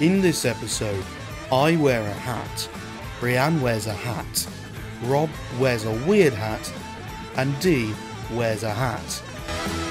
In this episode, I wear a hat, Rhian wears a hat, Rob wears a weird hat, and Dee wears a hat.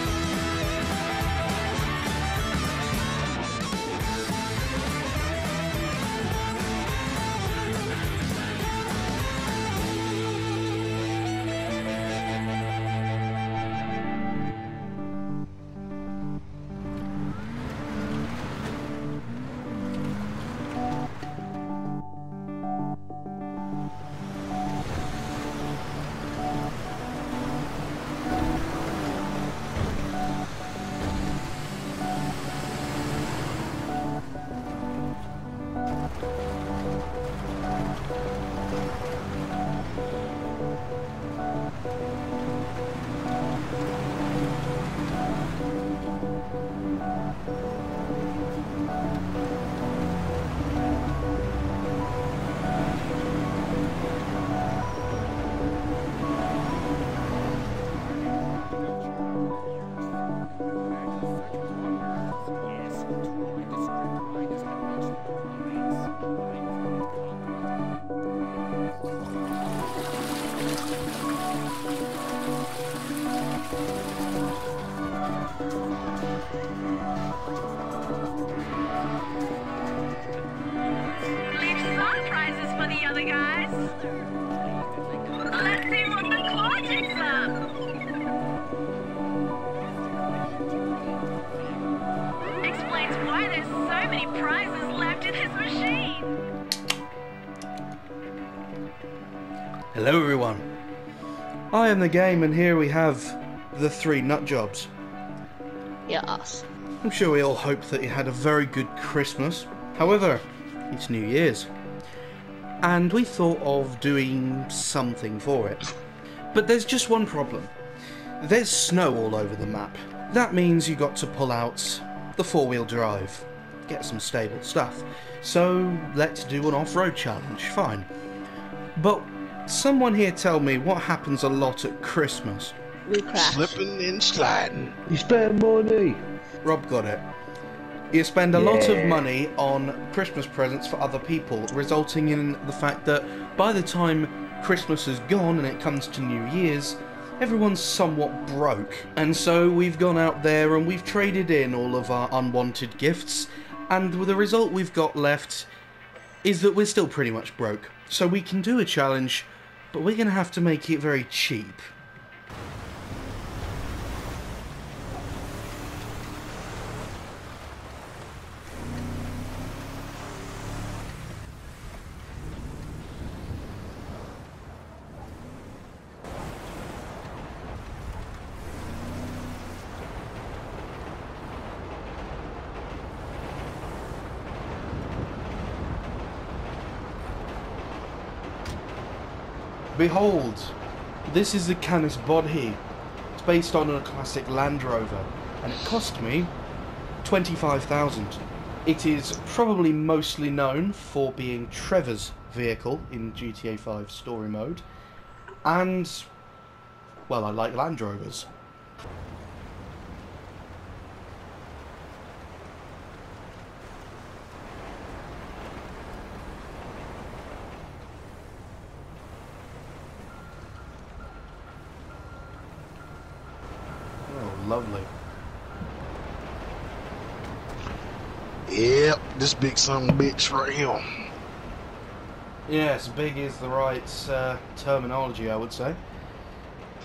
Prizes left in his machine. Hello, everyone. I am the game, and here we have the three nut jobs. Yes. I'm sure we all hope that you had a very good Christmas. However, it's New Year's. And we thought of doing something for it. But there's just one problem. There's snow all over the map. That means you got to pull out the four wheel drive, get some stable stuff. So let's do an off road challenge, fine. But someone here tell me what happens a lot at Christmas. We crash. Slipping and sliding. You spend money. Rob got it. You spend a lot of money on Christmas presents for other people, resulting in the fact that by the time Christmas is gone and it comes to New Year's, everyone's somewhat broke. And so we've gone out there and we've traded in all of our unwanted gifts, and the result we've got left is that we're still pretty much broke. So we can do a challenge, but we're going to have to make it very cheap. Behold, this is the Canis Bodhi. It's based on a classic Land Rover, and it cost me 25,000. It is probably mostly known for being Trevor's vehicle in GTA 5 story mode, and, well, I like Land Rovers. Oh, lovely. Yep, this big son of a bitch right here. Yes, big is the right uh, terminology, I would say.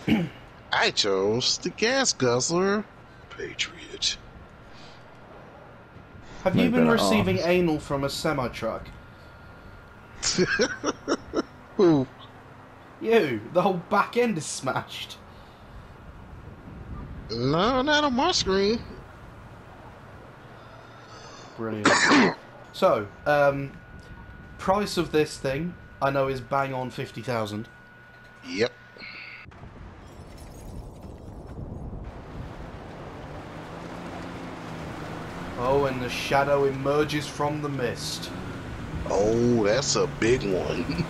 I chose the gas guzzler Patriot. Have you been receiving arms. anal from a semi truck? Ooh, You, the whole back end is smashed. no, not on my screen. Brilliant. so, um, price of this thing I know is bang on fifty thousand. Yep. Oh, and the shadow emerges from the mist. Oh, that's a big one.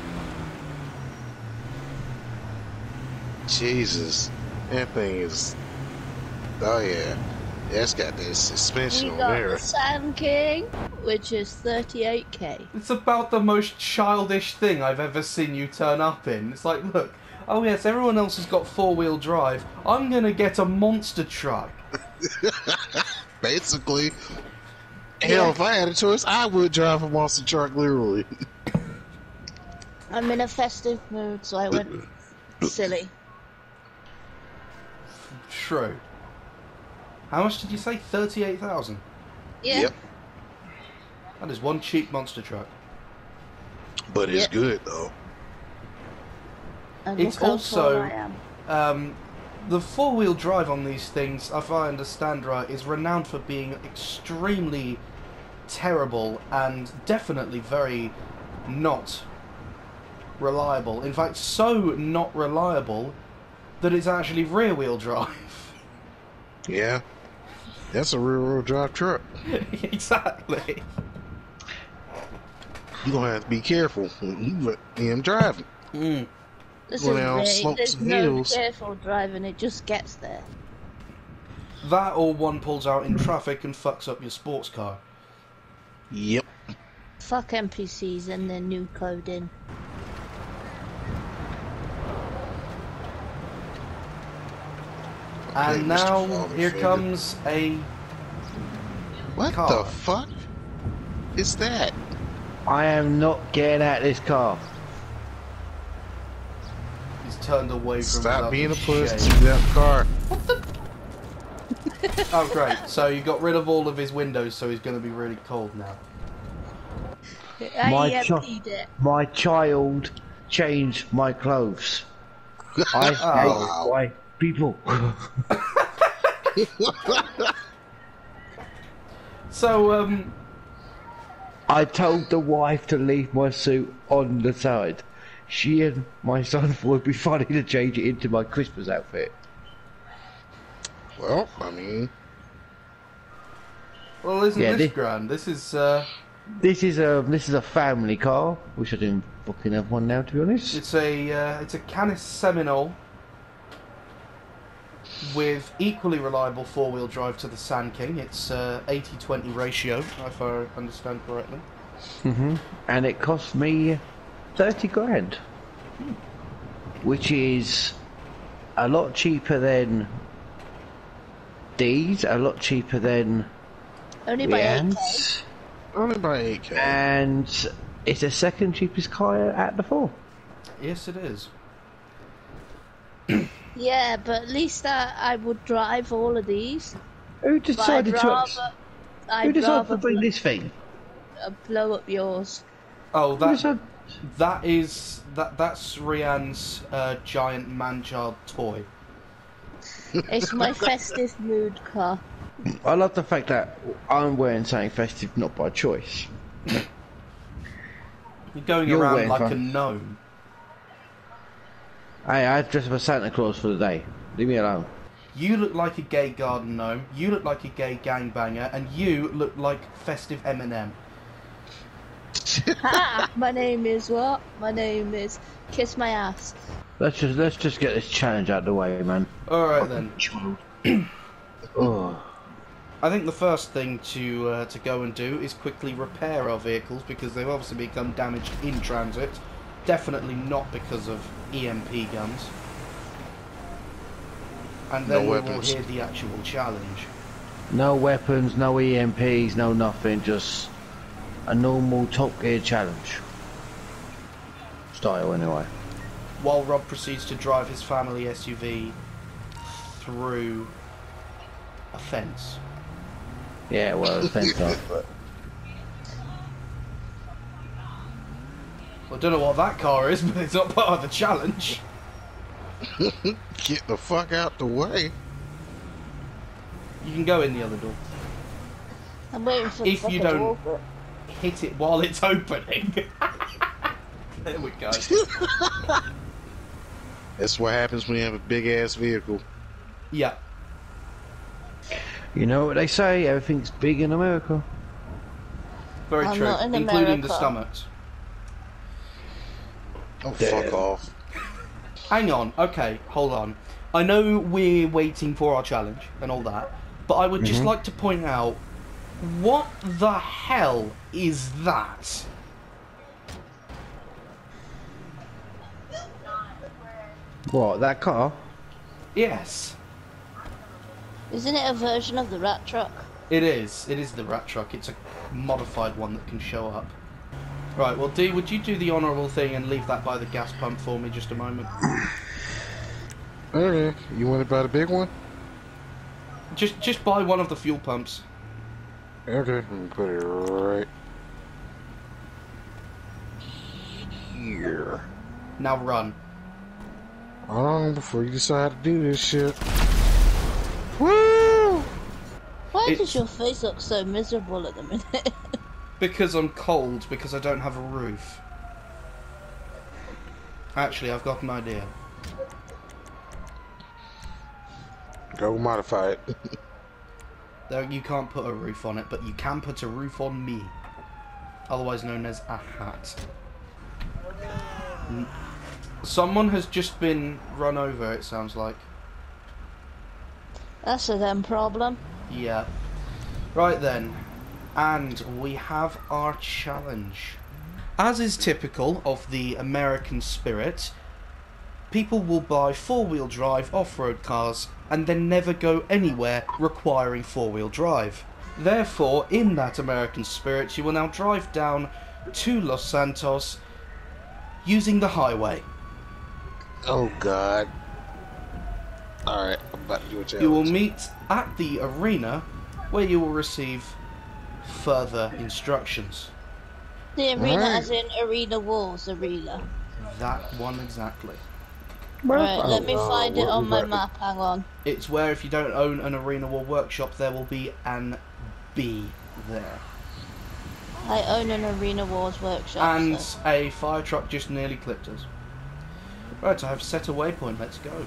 Jesus, that thing is. Oh yeah, that's got that suspension We on got there. the Sand King. which is 38k. It's about the most childish thing I've ever seen you turn up in. It's like, look, oh yes, everyone else has got four wheel drive. I'm gonna get a monster truck. Basically, hell, if I had a choice, I would drive a monster truck, literally. I'm in a festive mood, so I went silly. True. How much did you say? Thirty-eight thousand. Yeah. Yep. That is one cheap monster truck. But it's Yep. good, though. And It's also- tall I am. Um, the four-wheel drive on these things, if I understand right, is renowned for being extremely terrible and definitely very not reliable. In fact, so not reliable that it's actually rear-wheel drive. Yeah. That's a real wheel drive truck. exactly. You're going to have to be careful when you let am driving. Mm. This Going is down really, slopes there's and no hills. careful driving, it just gets there. That or one pulls out in traffic and fucks up your sports car. Yep. Fuck NPCs and their new coding. And Mr. now Father here comes a What car. the fuck is that? I am not getting out of this car. He's turned away from Stop his being a other puss. shade. See that car? Oh great! So you got rid of all of his windows, so he's going to be really cold now. I My emptied cho- it. My child changed my clothes. I Oh. hate white people. So um, I told the wife to leave my suit on the side. She and my son thought it'd be funny to change it into my Christmas outfit. Well, I mean, well, isn't Yeah, this thi- grand? This is uh, This is a this is a family car. Wish I didn't fucking have one now, to be honest. it's a uh, it's a Canis Seminole with equally reliable four-wheel drive to the Sand King. It's uh, 80-20 ratio, if I understand correctly. hmm And it cost me thirty grand, which is a lot cheaper than these. A lot cheaper than Only by 8k. Rhian's. only by 8K. and it's the second cheapest car at the four. Yes, it is. Yeah, but at least I, I would drive all of these. Who But I'd decided to? rather, I'd Who decided rather to bring this thing? uh, blow up yours. Oh, Who that that is that that's Rhian's uh, giant man-child toy. It's my festive mood car. I love the fact that I'm wearing something festive, not by choice. You're going You're around wearing like a gnome. Hey, I dressed up as Santa Claus for the day. Leave me alone. You look like a gay garden gnome. You look like a gay gangbanger, and you look like festive Eminem. ha! My name is what? My name is Kiss My Ass. Let's just let's just get this challenge out of the way, man. All right then. Oh, I think the first thing to uh, to go and do is quickly repair our vehicles because they've obviously become damaged in transit. Definitely not because of EMP guns. And No then we will hear the actual challenge. no weapons, no EMPs, no nothing. Just a normal Top Gear challenge style, anyway. While Rob proceeds to drive his family SUV through a fence. Yeah, well, it's fenced off, but I don't know what that car is, but it's not part of the challenge. Get the fuck out the way. You can go in the other door. I'm waiting for the If you don't- door, Hit it while it's opening. there we go. That's what happens when you have a big ass vehicle. Yeah. you know what they say? Everything's big in America. Very I'm true, not in including the stomachs. Oh, Damn. fuck off. Hang on, okay, hold on. I know we're waiting for our challenge and all that, but I would just Mhm. like to point out What the hell is that? What, that car? Yes, Isn't it a version of the rat truck? it is. It is the rat truck. It's a modified one that can show up. Right, well, Dee, would you do the honourable thing and leave that by the gas pump for me just a moment? Okay, you want to buy the big one? Just, just buy one of the fuel pumps. Okay, let me put it right here. Now run. Hold on before you decide to do this shit. Woo! Why It's- does your face look so miserable at the minute? Because I'm cold, because I don't have a roof. Actually, I've got an idea. Go modify it. There, you can't put a roof on it, but you can put a roof on me. Otherwise known as a hat. Someone has just been run over, it sounds like. That's a them problem. Yeah. Right then. And we have our challenge. Mm-hmm. As is typical of the American spirit, people will buy four wheel drive off road cars and then never go anywhere requiring four wheel drive. Therefore, in that American spirit, you will now drive down to Los Santos using the highway. Oh god. Alright, I'm about to do a challenge. You will meet at the arena where you will receive further instructions. The arena Right. as in arena wars arena. That one exactly. Right, let me uh, find it on my map, hang on. It's where if you don't own an arena war workshop, there will be an B there. I own an arena wars workshop. And so- a fire truck just nearly clipped us. Right, I have set a waypoint, let's go.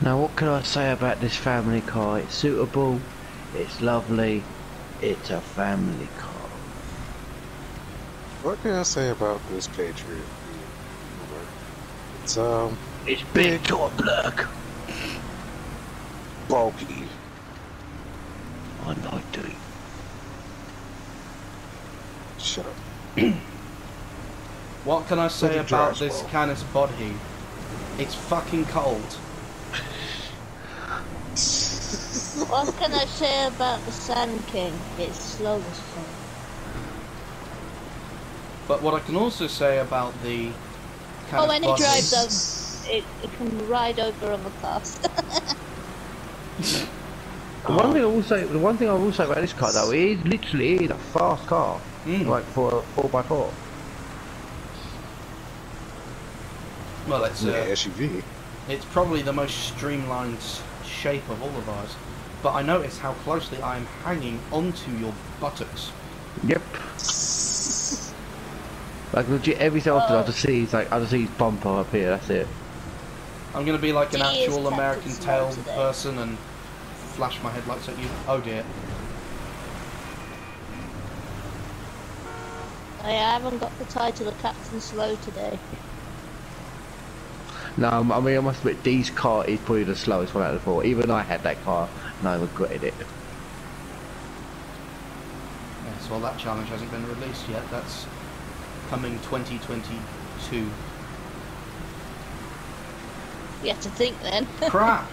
Now, what can I say about this family car? It's suitable, it's lovely, it's a family car. What can I say about this Patriot? It's um It's big top black. bulky. I like to. Shut up. What can I say about this. Canis Bodhi? It's fucking cold. What can I say about the Sand King? It's slow as fuck. But what I can also say about the Canis Oh, when it Bodhi- drives up, it, it can ride over other cars. The one thing I will say, the one thing I will say about this car though, it is literally it is a fast car, Mm. like for a four x four. Well, it's Yeah, uh, SUV. It's probably the most streamlined shape of all of ours. But I notice how closely I am hanging onto your buttocks. Yep. Like legit, every so often I just see his like I just see his bumper up here. That's it. I'm gonna be like an Gee, actual American tail person and flash my headlights at you. Oh dear. I haven't got the title of Captain Slow today. No, I mean I must admit, Dee's car is probably the slowest one out of the four. Even I had that car and I regretted it. Yes, well that challenge hasn't been released yet. That's coming 2022. You have to think then. Crap!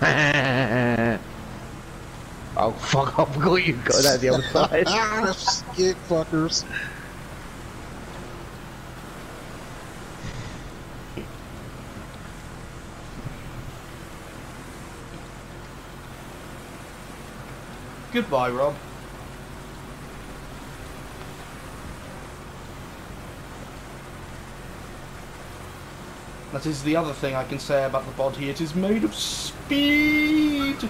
oh fuck! I forgot you got that the other side. Ah, Skid fuckers. Goodbye, Rob. That is the other thing I can say about the Bodhi. It is made of speed!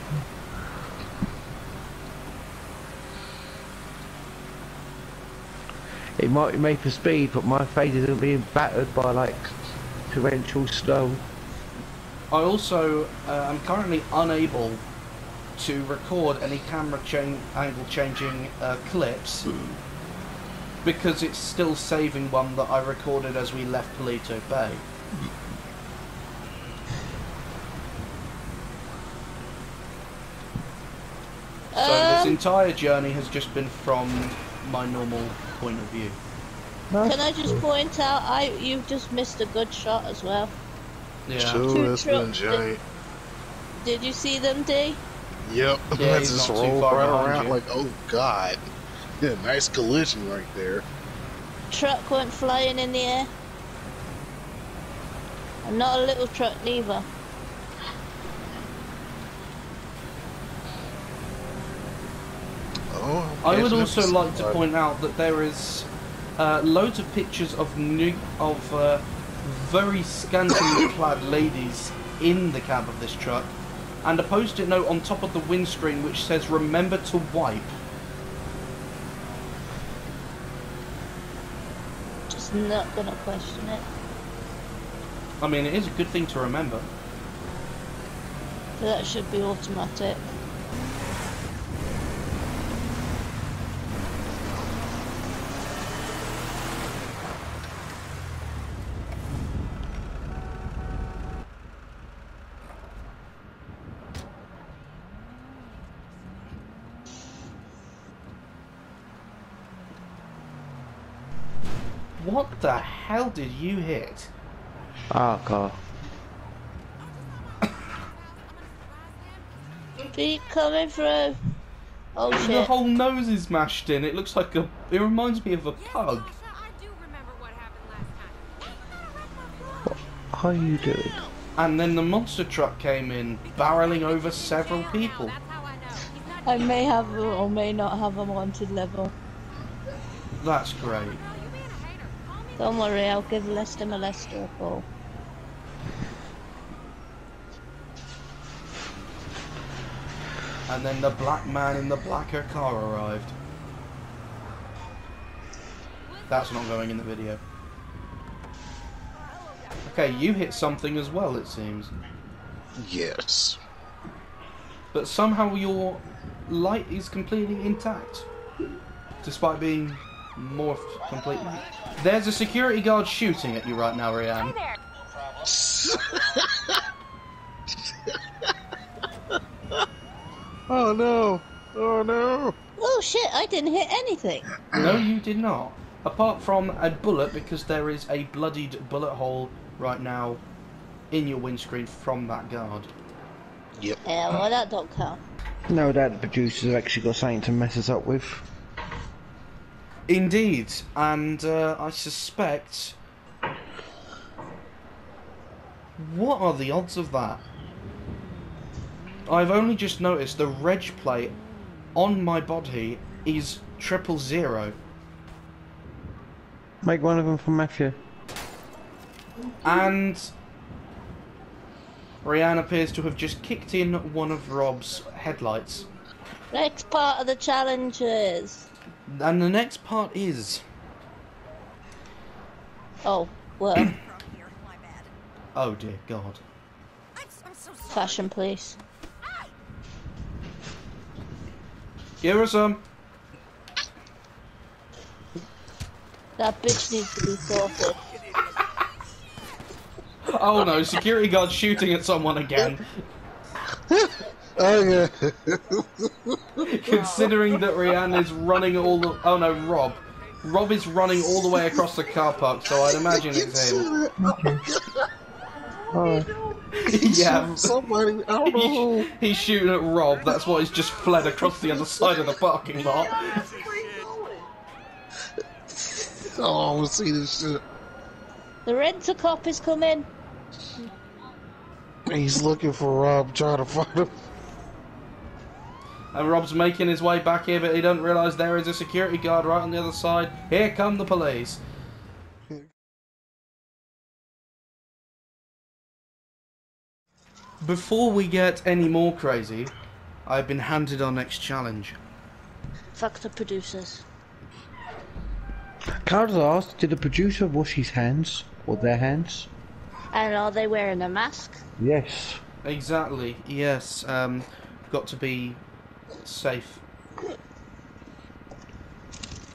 It might be made for speed, but my face isn't being battered by, like, torrential snow. I also uh, am currently unable to record any camera chain angle changing uh, clips because it's still saving one that I recorded as we left Paleto Bay. So this Um, entire journey has just been from my normal point of view. Can I just point out, I you've just missed a good shot as well. Yeah. Sure, Two that's been trucks. giant. Did you see them, D? Yep. Yeah, I he's just not rolled far right behind around you. like, oh god. Yeah, nice collision right there. Truck went flying in the air. And not a little truck neither. Oh, I would also like to point out that there is uh, loads of pictures of new of uh, very scantily clad ladies in the cab of this truck, and a post-it note on top of the windscreen which says "Remember to wipe." Just not gonna question it. I mean, it is a good thing to remember. That should be automatic. What the hell did you hit? Oh god. Feet coming through. Oh shit. The whole nose is mashed in. It looks like a. It reminds me of a pug. I do remember what happened last time. How are you doing? And then the monster truck came in, barreling over several people. That's how I know. He's not I may have or may not have a wanted level. That's great. you being a hater. Call me Don't worry, I'll give Lester Molester a call. And then the black man in the blacker car arrived. That's not going in the video. Okay, you hit something as well, it seems. Yes. But somehow your light is completely intact. Despite being morphed completely. There's a security guard shooting at you right now, Ryan. oh no. Oh no. Oh shit, I didn't hit anything. No, you did not. Apart from a bullet, because there is a bloodied bullet hole right now in your windscreen from that guard. Yep. Yeah, well that don't count. No doubt the producers have actually got something to mess us up with. Indeed, and uh, I suspect. What are the odds of that? I've only just noticed the reg plate on my Bodhi is triple zero, Make one of them for Matthew. and Rhian appears to have just kicked in one of Rob's headlights. Next part of the challenge is. And the next part is. Oh, well, Oh dear God. fashion please. Give her some. That bitch needs to be sorted. Oh no, security guard shooting at someone again. Oh yeah. Considering that Rhian is running all the. Oh no, Rob. Rob is running all the way across the car park, so I'd imagine it's him. Oh, yeah. Somebody. I don't know. He's shooting at Rob, that's why he's just fled across the other side of the parking lot. Oh, I want to see this shit. The rent a cop is coming. He's looking for Rob, trying to find him. And Rob's making his way back here, but he doesn't realise there is a security guard right on the other side. Here come the police. Before we get any more crazy, I've been handed our next challenge. Fuck the producers. Can asked, did the producer wash his hands? Or their hands? And are they wearing a mask? Yes. Exactly. Yes. Um, got to be safe.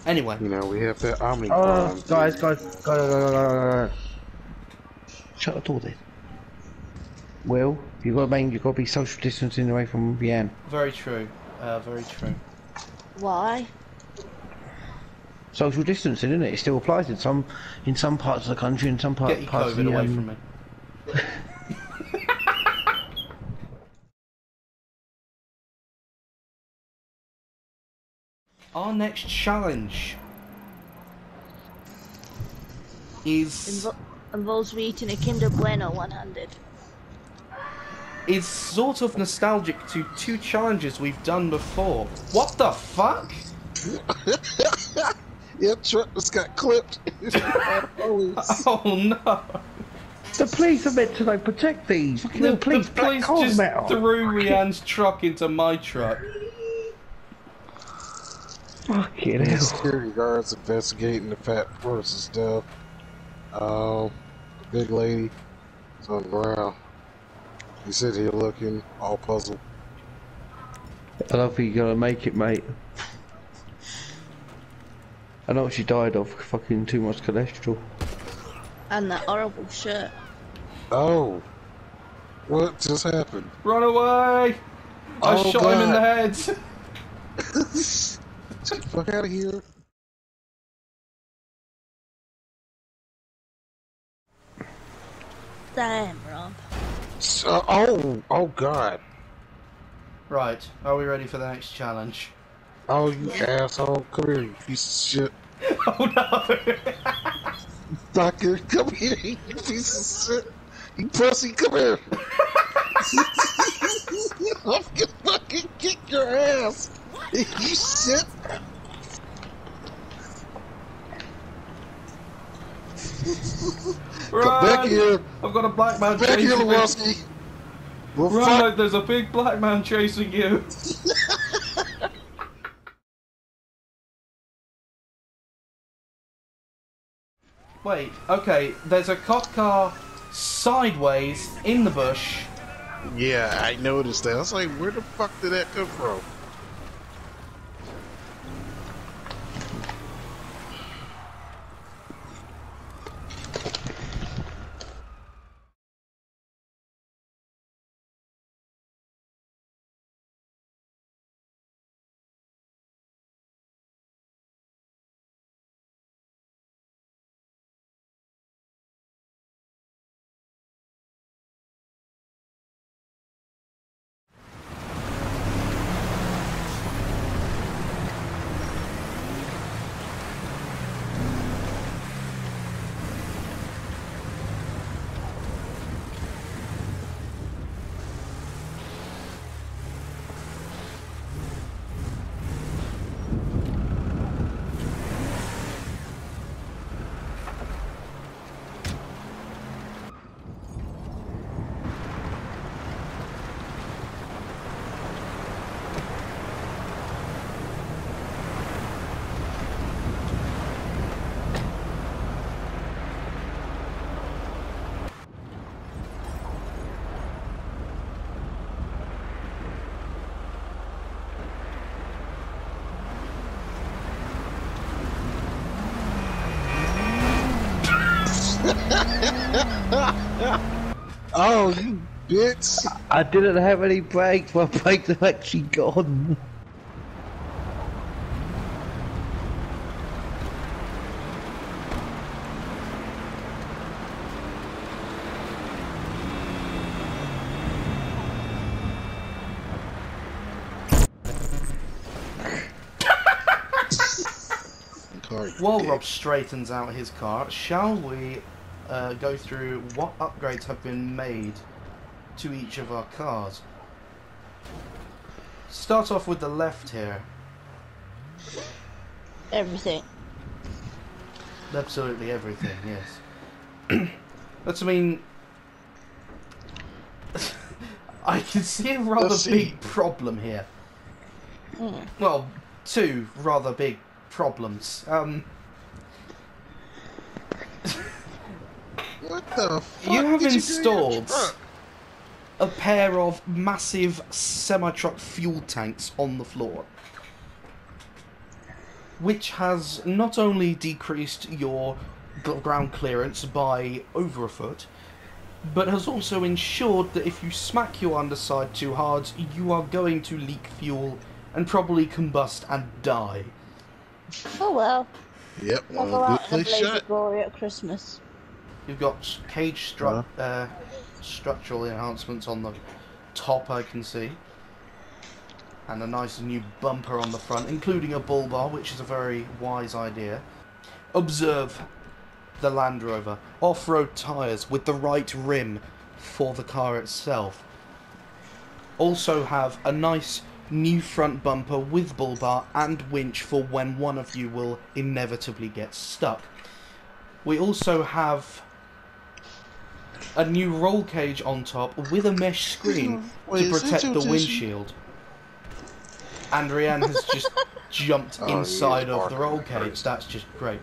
Anyway, You know, we have that Omni Oh, bomb. guys, guys, guys, guys, guys, guys, guys. Shut the door then. Will, you gotta make, you gotta be social distancing away from Yan. very true. Uh, very true. Why? Social distancing, isn't it? It still applies in some, in some parts of the country, in some part, Get your parts of COVID the, away um, from me. Our next challenge is Invo- involves me eating a Kinder Bueno one-handed. is sort of nostalgic to two challenges we've done before. What the fuck? Yep, truck just got clipped. Oh no! The police are meant to like protect these. Fucking The, the, police, the police just metal. threw Rhian's truck into my truck. Fucking hell. Security guards investigating the fat person's death. Um, big lady is on the ground. He's sitting here looking all puzzled. I don't think you're gonna make it, mate. I know she died of. Fucking too much cholesterol. And that horrible shirt. Oh, what just happened? Run away! I Oh, shot him in the head. Get the fuck out of here. Damn, Rob. So, oh, oh God. Right, are we ready for the next challenge? Oh, you asshole. Come here, you piece of shit. Oh no! Doctor, come here, you piece of shit. You pussy, come here. I'm gonna fucking kick your ass. You shit. Run! Come back here. I've got a black man Back here, chasing me. Lewinsky. Well, Run, fuck. like there's a big black man chasing you. Wait, okay, there's a cop car sideways in the bush. Yeah, I noticed that. I was like, where the fuck did that come from? Oh, you bitch. I didn't have any brakes. My brakes are actually gone. Car, you While. Rob straightens out his car, shall we uh, go through what upgrades have been made to each of our cars? Start off with the left here. Everything. Absolutely everything, yes. That's, I mean, I can see a rather Let's see. big problem here. Well, two rather big problems. Um, What the fuck? You have did do to your installed truck? a pair of massive semi-truck fuel tanks on the floor, which has not only decreased your ground clearance by over a foot, but has also ensured that if you smack your underside too hard, you are going to leak fuel and probably combust and die. Oh well. Yep, I'll one go out in a good blaze shot. glory at Christmas. You've got cage stru- uh, structural enhancements on the top, I can see. And a nice new bumper on the front, including a bull bar, which is a very wise idea. Observe the Land Rover. Off-road tyres with the right rim for the car itself. Also have a nice new front bumper with bull bar and winch for when one of you will inevitably get stuck. We also have a new roll cage on top with a mesh screen Wait, to protect the windshield. And Rhian has just jumped Oh, inside of the roll cage. That's just great.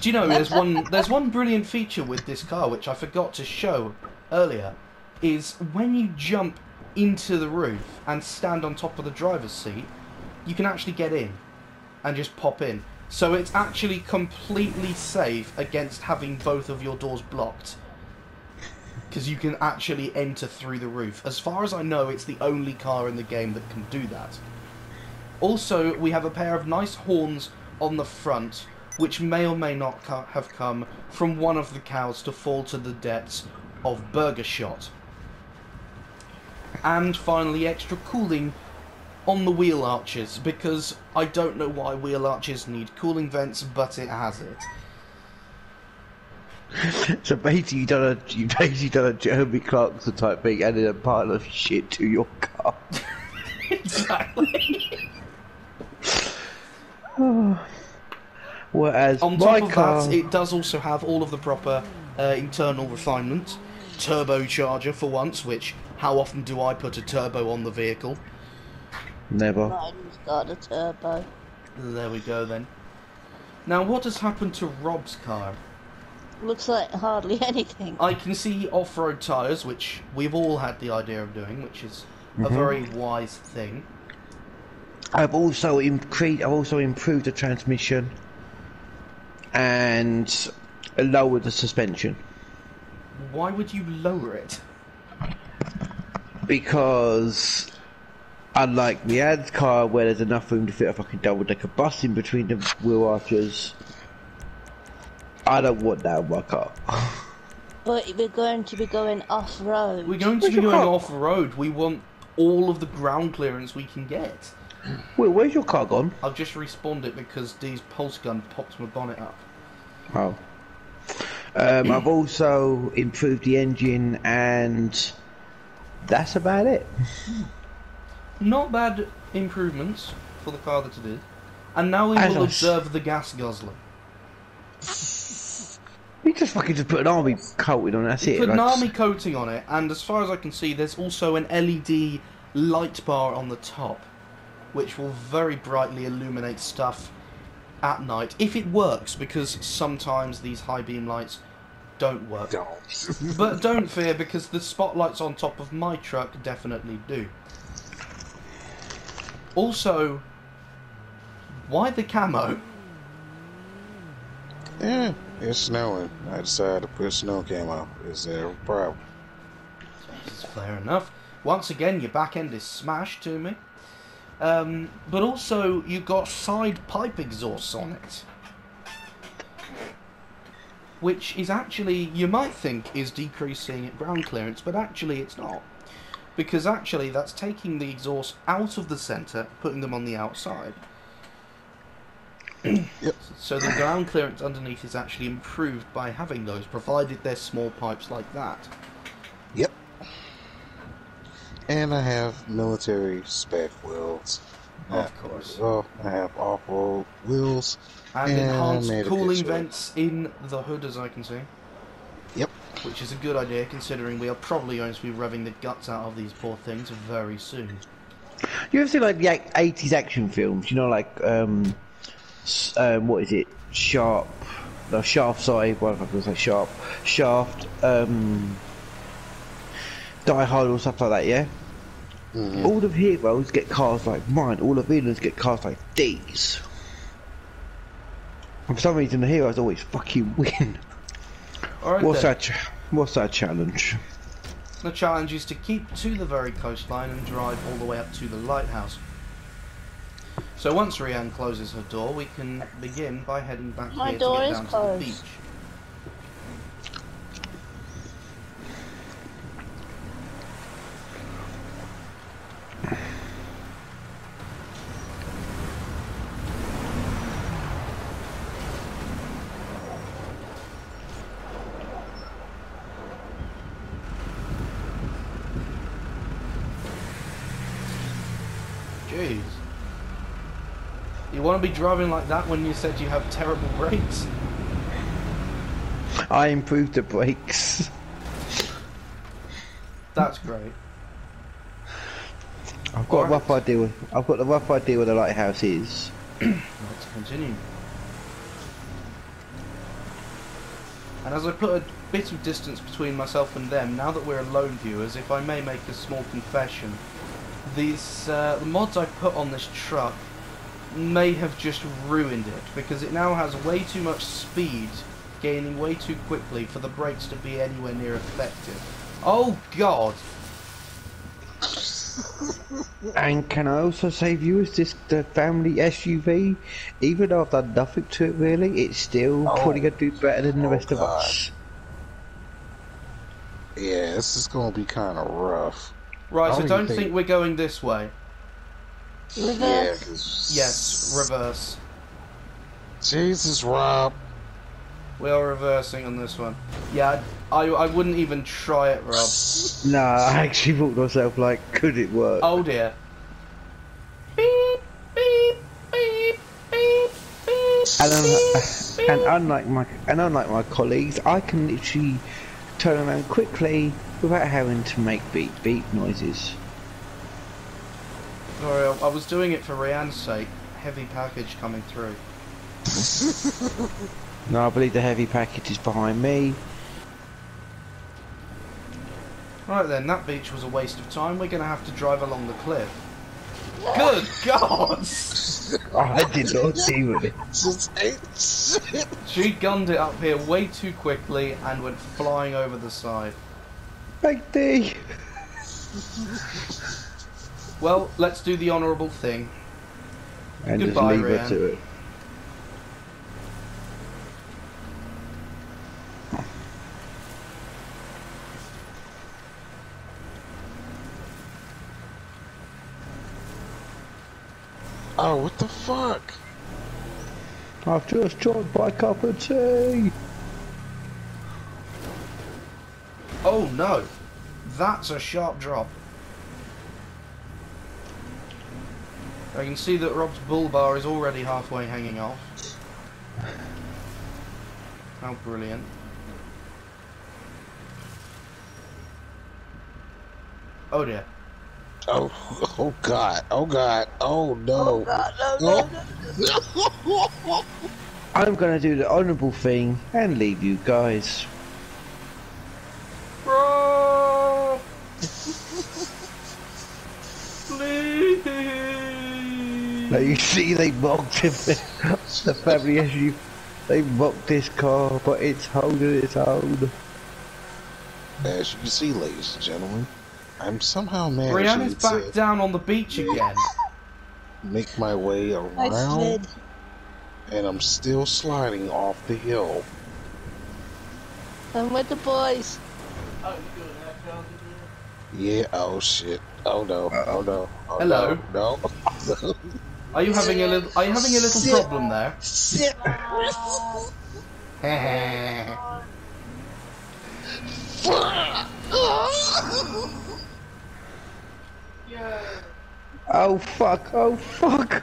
Do you know there's one there's one brilliant feature with this car which I forgot to show earlier is when you jump into the roof and stand on top of the driver's seat, you can actually get in and just pop in. So it's actually completely safe against having both of your doors blocked. Because you can actually enter through the roof. As far as I know, it's the only car in the game that can do that. Also, we have a pair of nice horns on the front, which may or may not have come from one of the cows to fall to the depths of Burger Shot. And finally, extra cooling on the wheel arches, because I don't know why wheel arches need cooling vents, but it has it. So basically, you done a you basically done a Jeremy Clarkson type thing, added a pile of shit to your car. exactly. Whereas On my top of car, that, it does also have all of the proper uh, internal refinement. Turbocharger for once, which how often do I put a turbo on the vehicle? never. Mine's got a turbo. There we go then. Now, what has happened to Rob's car? Looks like hardly anything. I can see off-road tyres, which we've all had the idea of doing, which is a mhm. very wise thing. I've also increased. I've also improved the transmission and lowered the suspension Why would you lower it? because. Unlike the ad car, where there's enough room to fit a fucking double decker bus in between the wheel arches, I don't want that in my car. But we're going to be going off road. We're going to Where's be going car? off-road. We want all of the ground clearance we can get. Wait, where's your car gone? I've just respawned it because Dee's pulse gun popped my bonnet up. Oh. Um, I've also improved the engine, and that's about it. Not bad improvements for the car that it is. And now we As will I s- observe the gas guzzler. You just fucking just put an army coating on. it, That's it. Put an army coating on it, and as far as I can see, there's also an LED light bar on the top, which will very brightly illuminate stuff at night if it works, because sometimes these high beam lights don't work. But don't fear, because the spotlights on top of my truck definitely do. Also, why the camo? Yeah, it's snowing. I decided to put snow camo. Is there a problem? Fair enough. Once again, your back end is smashed to me. Um, but also, you've got side pipe exhausts on it. Which is actually, you might think, is decreasing ground clearance, but actually it's not. Because actually, that's taking the exhaust out of the centre, putting them on the outside. Yep. So the ground clearance underneath is actually improved by having those, provided they're small pipes like that. Yep. And I have military spec wheels. Of course. Well, I have off-road wheels. And Yeah, enhanced cooling vents in the hood, as I can see. Yep. Which is a good idea, considering we are probably going to be revving the guts out of these poor things very soon. You ever seen like the eighties action films? You know, like um, s- um, what is it? Sharp. no, shaft. Sorry, what am I going to say? sharp? shaft, um, die hard or stuff like that. Yeah. Mhm. All the heroes get cars like mine. All the villains get cars like these. And for some reason, the heroes always fucking win. Alright What's then. that? Ch- what's that challenge? The challenge is to keep to the very coastline and drive all the way up to the lighthouse. So once Rhian closes her door, we can begin by heading back My here door to is down to closed. the beach. Jeez. You want to be driving like that when you said you have terrible brakes? I improved the brakes. That's great. I've got a rough idea. With, I've got a rough idea where the lighthouse is. Let's continue. And as I put a bit of distance between myself and them, now that we're alone viewers, if I may make a small confession, these uh, the mods I put on this truck may have just ruined it because it now has way too much speed, gaining way too quickly for the brakes to be anywhere near effective. Oh God! And can I also say, viewers, this the family SUV, even though I've done nothing to it really, it's still Oh. probably gonna do better than the Oh, rest of us. Yeah, this is gonna be kind of rough. Right, I so don't don't think think- we're going this way. Yeah, Yes, reverse. Jesus, Rob. We are reversing on this one. Yeah, I, I wouldn't even try it, Rob. Nah, I actually thought to myself like, could it work? Oh dear. Beep, beep, beep, beep, beep. And, un- beep, and unlike my and unlike my colleagues, I can literally turn around quickly without having to make beep beep noises. Sorry, I, was doing it for Rhian's sake. Heavy package coming through. No, I believe the heavy package is behind me. Right then, that beach was a waste of time. We're going to have to drive along the cliff. Good God! Oh, I did not see it. Ain't shit. She gunned it up here way too quickly and went flying over the side. Big D. Well, let's do the honourable thing. And Goodbye, just leave Rhian. her to it. Oh, what the fuck? I've just joined by cup of tea. Oh no! That's a sharp drop. I can see that Rob's bull bar is already halfway hanging off. How brilliant. Oh dear. Oh, oh God, oh God, oh no. Oh, God, no, no, Oh. I'm gonna do the honourable thing and leave you guys. Rob! Please! Now you see they mocked him, the family issue. They mocked this car, but it's holding its own. As you can see, ladies and gentlemen, I'm somehow managing Brianna's managing back to down on the beach again. make my way around, and I'm still sliding off the hill. I'm with the boys. Yeah, oh shit. Oh no, oh no. Oh, Hello. No. no. Are you having a little? Are you having a little problem there? Shit. Oh fuck, oh fuck!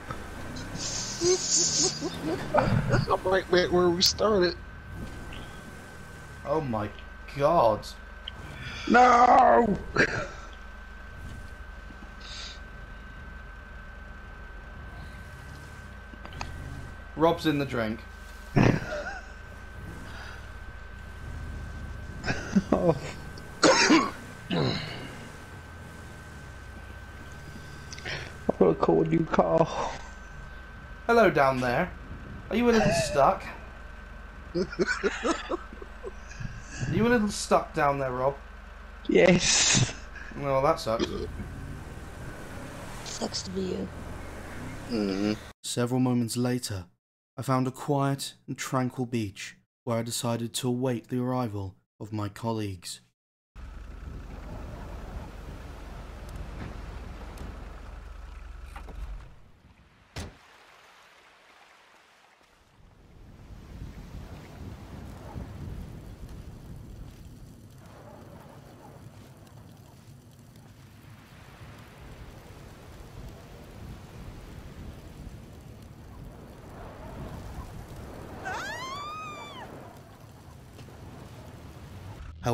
I'm right back where we started. oh my god! No! Rob's in the drink. I've got to call a new car. Hello down there. Are you a little stuck? Are you a little stuck down there, Rob? Yes. Well, that sucks. Sucks to be you. Mm-hmm. Several moments later, I found a quiet and tranquil beach where I decided to await the arrival of my colleagues.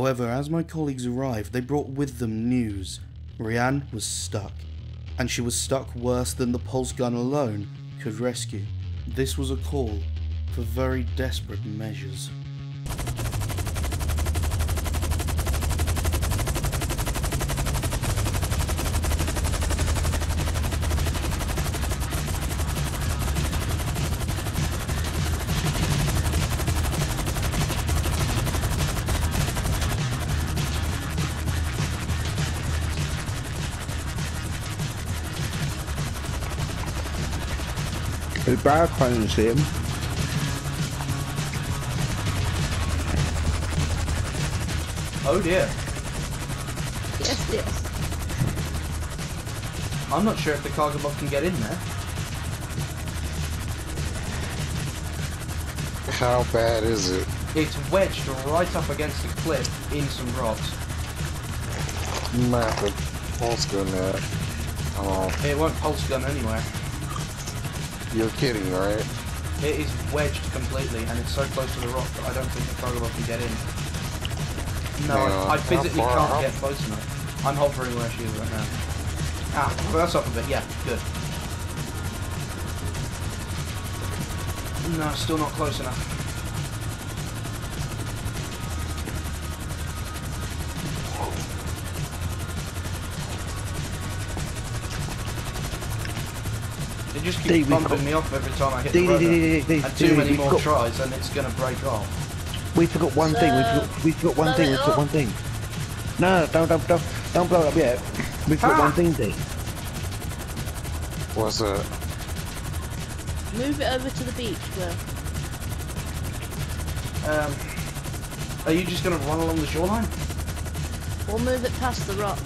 However, as my colleagues arrived, they brought with them news. Rhian was stuck, and she was stuck worse than the pulse gun alone could rescue. This was a call for very desperate measures. The bar him. Oh dear, Yes, yes. I'm not sure if the cargo bot can get in there. How bad is it? It's wedged right up against the cliff in some rocks. Map it. Pulse gun that. Oh, It won't pulse gun anywhere. You're kidding, right? It is wedged completely, and it's so close to the rock that I don't think the bot can get in. No, I, I physically can't up? get close enough. I'm hovering where she is right now. Ah, well, that's up a bit. Yeah, good. No, still not close enough. Just keep Dave, bumping me off every time I hit Dave, the rotor. Dave, Dave, Dave, and too Dave, many we've more got- tries, and it's gonna break off. We forgot one thing. We forgot, we forgot one blow thing. it We forgot up. one thing. No, no, don't, don't, don't, don't blow it up yet. We forgot Ah! one thing, Dave. What's that? Move it over to the beach, Will. Um, are you just gonna run along the shoreline? Or move it past the rocks.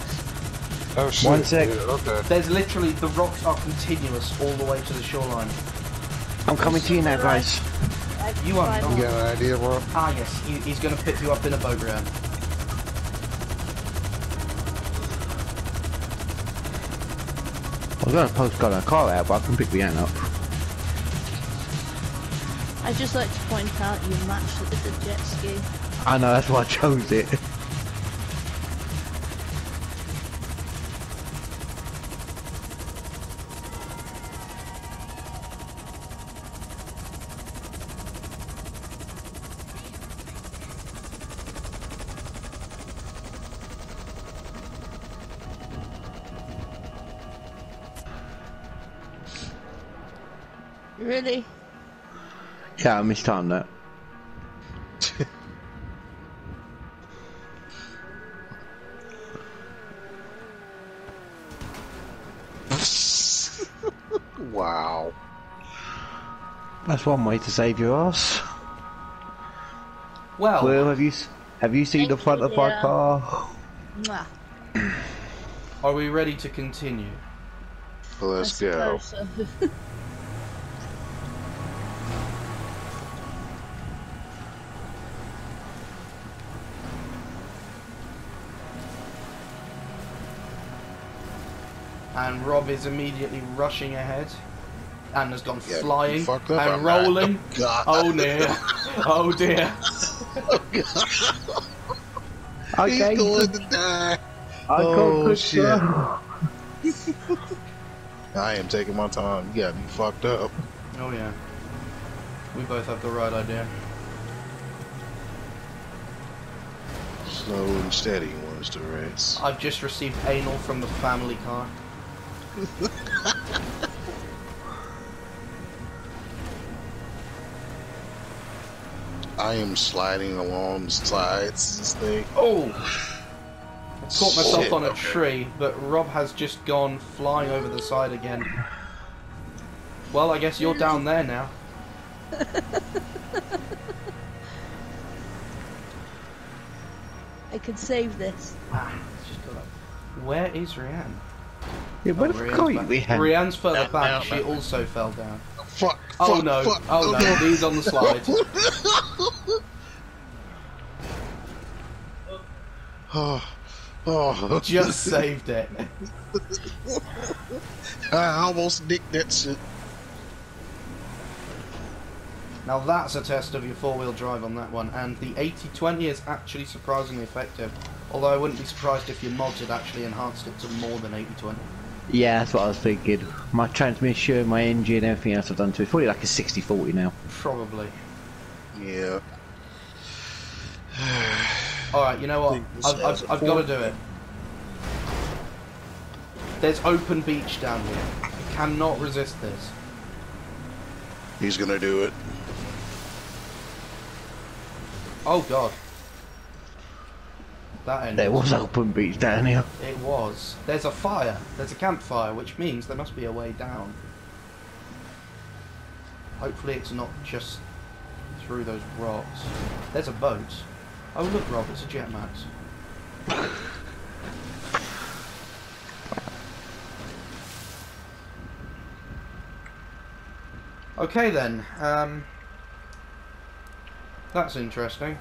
Oh shit. One sec. Yeah, okay. There's literally the rocks are continuous all the way to the shoreline. I'm coming to you now, guys. You are not. You got an idea, bro? Ah yes, he, he's gonna pick you up in a boat round. I was going to post got a car out, but I can pick the end up. I'd just like to point out you matched it with the jet ski. I know, that's why I chose it. Really? Yeah, I missed time that. Wow. That's one way to save your ass. Well, Will, have you have you seen the Thank front you, of my car? Mwah. are we ready to continue? Let's I go. suppose so. And Rob is immediately rushing ahead, and has gone Yeah, flying fucked up and on that. rolling. Oh, God. Oh dear! Oh dear! Okay. He's going to die. I oh, shit. I am taking my time. You got me fucked up. Oh yeah. We both have the right idea. slow and steady ones to race. I've just received anal from the family car. I am sliding along the sides of this thing. Oh! I caught myself Shit, on a okay. tree, but Rob has just gone flying over the side again. Well, I guess you're down there now. I can save this. Ah, just got up. Where is Rhian? Yeah, where Oh, the fuck are you? back. Rhian's further Down, back. down, she down. also fell down. Fuck! Oh fuck, no! Fuck, Oh no! He's on the slide. oh, oh. Just saved it. I almost nicked that shit. Now that's a test of your four-wheel drive on that one, and the 80-20 is actually surprisingly effective. Although I wouldn't be surprised if your mods had actually enhanced it to more than 80-20. Yeah, that's what I was thinking. My transmission, my engine, everything else I've done to it. It's probably like a 60-40 now. Probably. Yeah. Alright, you know what? I've, I've, a I've got to do it. There's open beach down here. I cannot resist this. He's gonna do it. Oh god. That ended. There was open beach down here. It was. There's a fire. There's a campfire, which means there must be a way down. Hopefully it's not just through those rocks. There's a boat. Oh look Rob, it's a jet Jetmax. Okay then, um... That's interesting.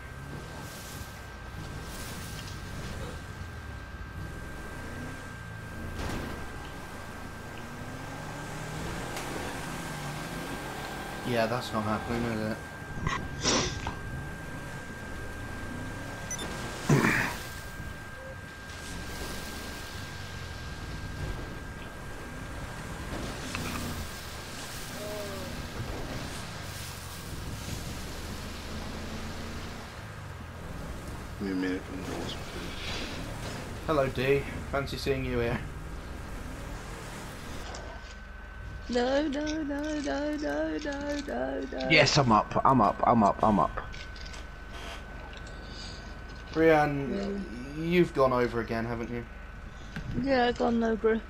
Yeah, that's not happening, is it? Give me a minute. Hello D, fancy seeing you here. No, no, no, no, no, no, no, no. Yes, I'm up. I'm up. I'm up. I'm up. Brianne, you've gone over again, haven't you? Yeah, I gone over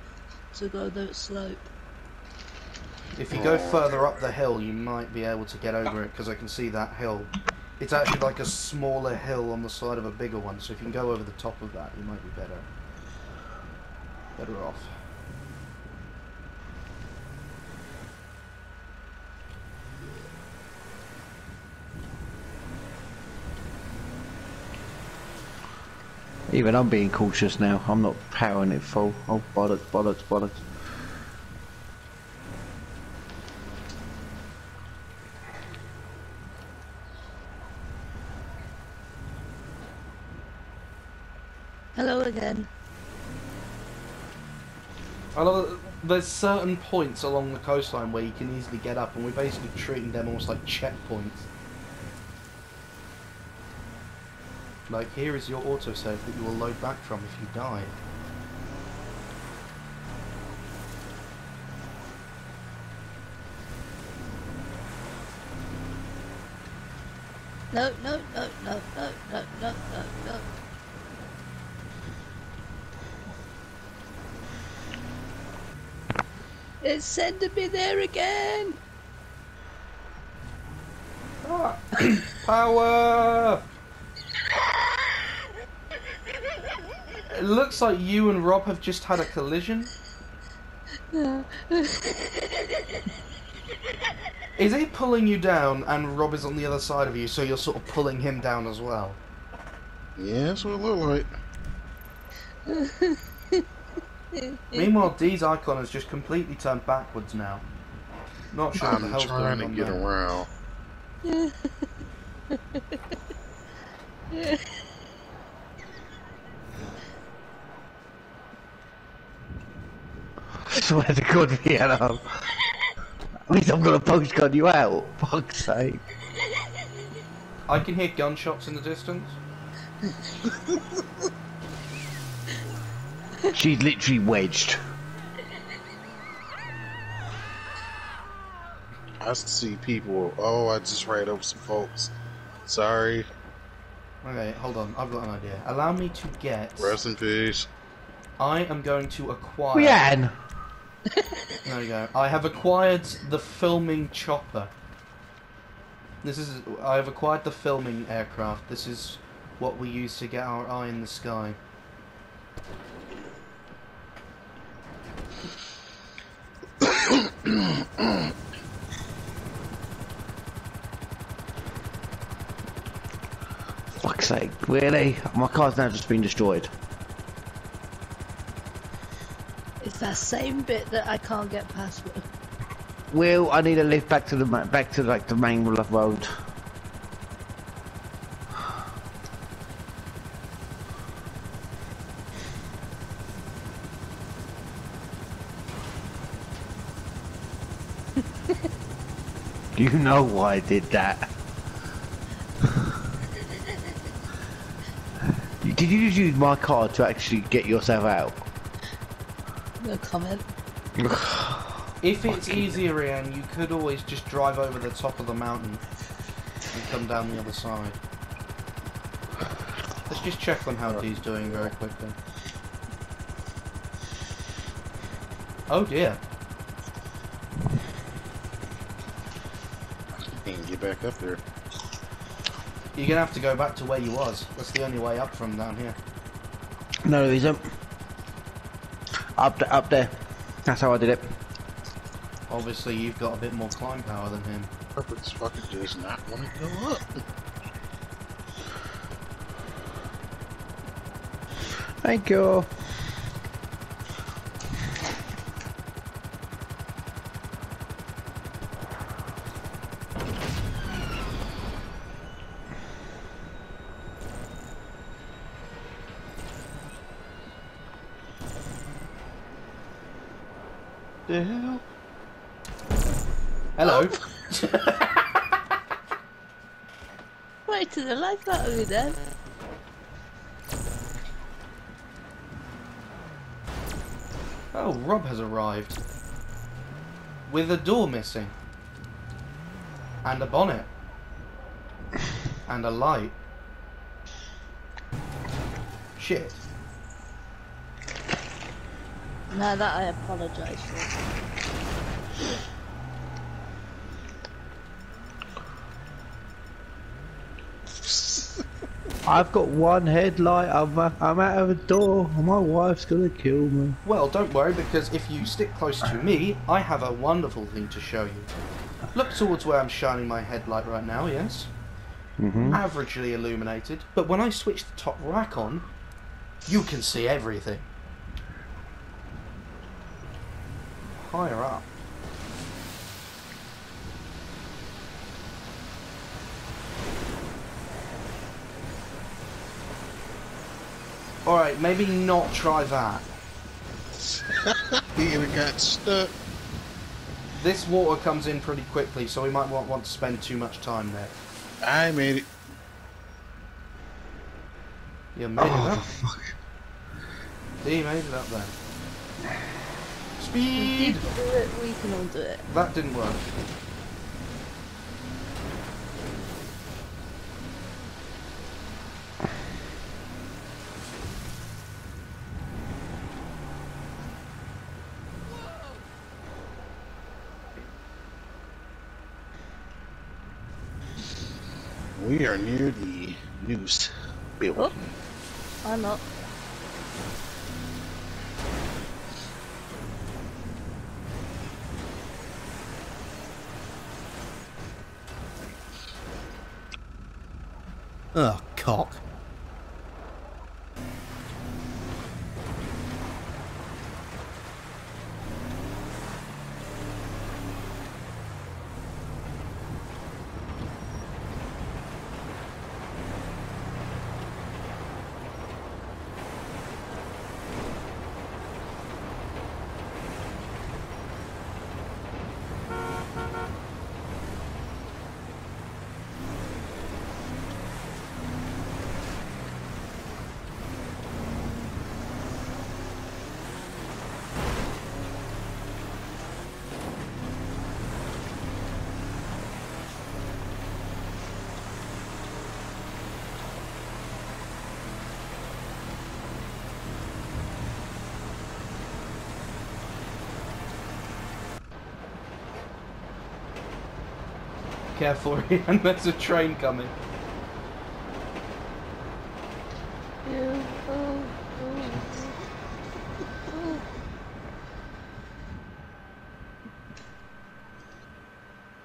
to go that slope. If you go further up the hill, you might be able to get over it, because I can see that hill. It's actually like a smaller hill on the side of a bigger one, so if you can go over the top of that, you might be better. Better off. Even I'm being cautious now. I'm not powering it full. Oh, bollocks, bollocks, bollocks. Hello again. I love there's certain points along the coastline where you can easily get up, and we're basically treating them almost like checkpoints. Like, here is your autosave that you will load back from if you die. No, no, no, no, no, no, no, no, no. It's sending me there again. Ah, Power! It looks like you and Rob have just had a collision. Is he pulling you down and Rob is on the other side of you, so you're sort of pulling him down as well? Yeah, that's what it look like. Meanwhile, D's icon has just completely turned backwards now. Not sure what the I'm hell's trying to get there. around. swear to God, Vienna. At least I'm gonna postcard you out. Fuck's sake. I can hear gunshots in the distance. She's literally wedged. I see people. Oh, I just ran over some folks. Sorry. Okay, hold on. I've got an idea. Allow me to get. Rest in peace. I am going to acquire. Rhian! There we go. I have acquired the filming chopper. This is. I have acquired the filming aircraft. This is what we use to get our eye in the sky. Fuck's sake, really? My car's now just been destroyed. That same bit that I can't get past with. Will, I need a lift back to the back to like the main road. Do you know why I did that. did you use my car to actually get yourself out? No comment. If it's easier, Ian, you could always just drive over the top of the mountain and come down the other side. Let's just check on how D's doing very quickly. Oh dear. Can't get back up there. You're gonna have to go back to where you was. That's the only way up from down here. No, there isn't. Up, th- up there. That's how I did it. Obviously, you've got a bit more climb power than him. Purpose fucking does not want to go up. Thank you. With a door missing. And a bonnet. And a light. Shit. Now that I apologise for. I've got one headlight. I'm, I'm out of a door. My wife's gonna kill me. Well, don't worry, because if you stick close to me, I have a wonderful thing to show you. Look towards where I'm shining my headlight right now, yes? Mm-hmm. Averagely illuminated, but when I switch the top rack on, you can see everything. Higher up. Alright, maybe not try that. He even got stuck. This water comes in pretty quickly, so we might not want to spend too much time there. I made it. You made it Oh, up. fuck. D made it up then. Speed! you can do it, we can all do it. That didn't work. We are near the noose building. Oh. I'm up. Oh, cock. Careful, Ian, there's a train coming. Yeah.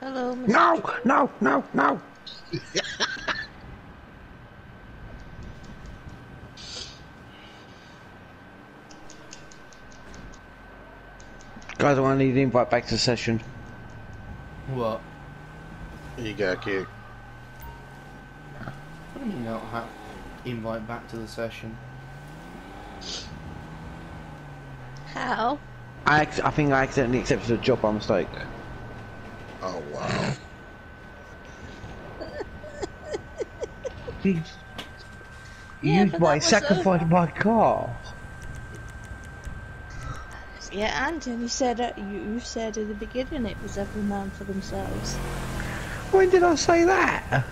Hello, Mr. No, no, no, no. Guys, I want to need an invite back to the session. What? He got kicked. What do you mean not have invite back to the session? How? I, ac- I think I accidentally accepted a job by mistake. Oh wow. You Yeah, used but my sacrificed my car. Yeah, and you said uh, you, you said at the beginning it was every man for themselves. When did I say that?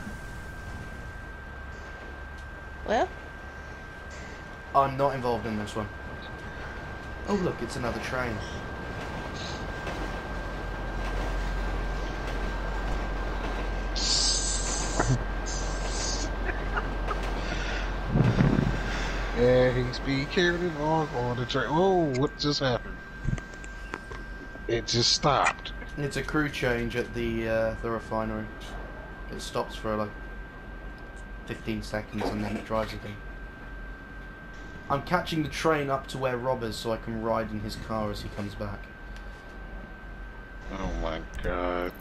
Well, I'm not involved in this one. Oh look, it's another train. Yeah, he's be carrying on oh, on the train. Oh, what just happened? It just stopped. It's a crew change at the uh, the refinery. It stops for like 15 seconds and then it drives again. I'm catching the train up to where Rob is so I can ride in his car as he comes back. Oh my god.